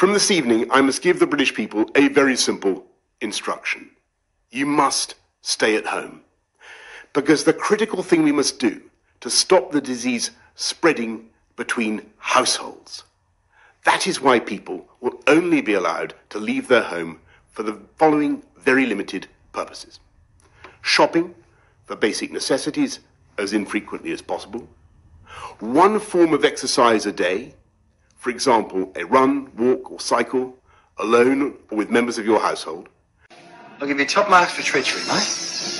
From this evening, I must give the British people a very simple instruction. You must stay at home. Because the critical thing we must do to stop the disease spreading between households. That is why people will only be allowed to leave their home for the following very limited purposes. Shopping for basic necessities as infrequently as possible. One form of exercise a day, for example, a run, walk, or cycle, alone or with members of your household. I'll give you top marks for treachery, mate.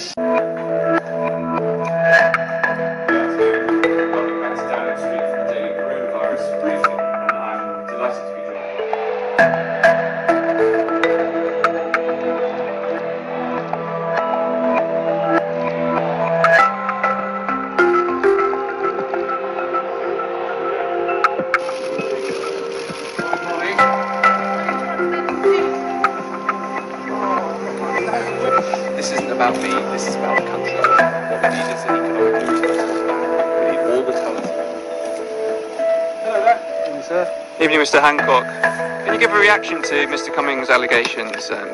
This isn't about me, this is about the country. What we need is an economic boost. We need all the talent. Hello there. Evening, sir. Evening, Mr. Hancock. Can you give a reaction to Mr. Cummings' allegations um,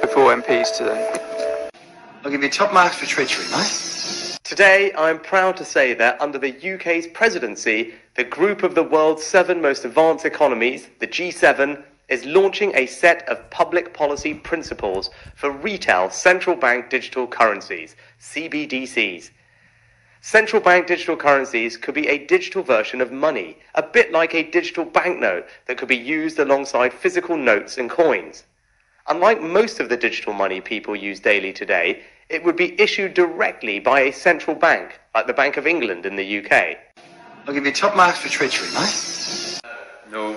before MPs today? I'll give you top marks for treachery, mate. Today, I'm proud to say that under the UK's presidency, the group of the world's seven most advanced economies, the G7, is launching a set of public policy principles for retail central bank digital currencies, CBDCs. Central bank digital currencies could be a digital version of money, a bit like a digital banknote that could be used alongside physical notes and coins. Unlike most of the digital money people use daily today, it would be issued directly by a central bank, like the Bank of England in the UK. I'll give you top marks for treachery, mate. No.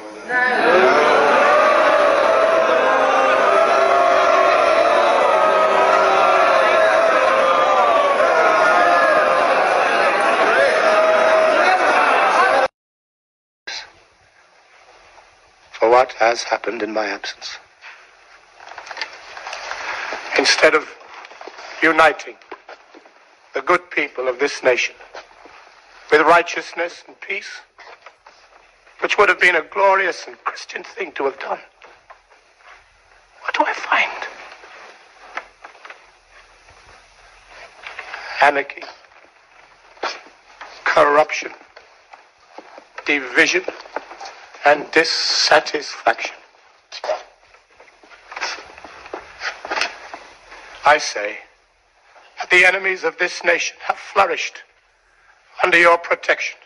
For what has happened in my absence. Instead of uniting the good people of this nation with righteousness and peace, which would have been a glorious and Christian thing to have done, what do I find? Anarchy, corruption, division, and dissatisfaction. I say that the enemies of this nation have flourished under your protection.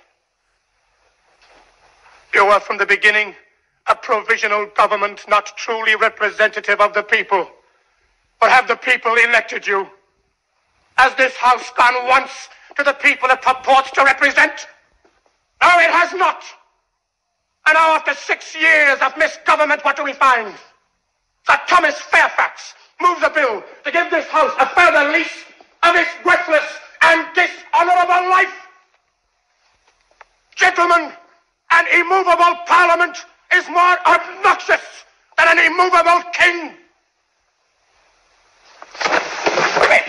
You were from the beginning a provisional government not truly representative of the people. Or have the people elected you? Has this house gone once to the people it purports to represent? No, it has not. And now, after six years of misgovernment, what do we find? That Thomas Fairfax moves a bill to give this House a further lease of its worthless and dishonorable life. Gentlemen, an immovable parliament is more obnoxious than an immovable king.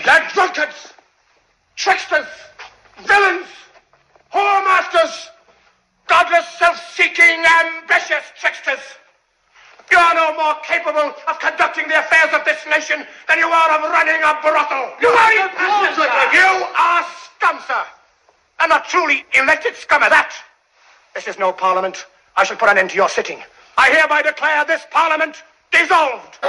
They're drunkards, tricksters, villains, whoremasters, godless, self-seeking, ambitious tricksters. You are no more capable of conducting the affairs of this nation than you are of running a brothel. You are You are scum, sir. And a truly elected scum at that. This is no parliament. I shall put an end to your sitting. I hereby declare this parliament dissolved.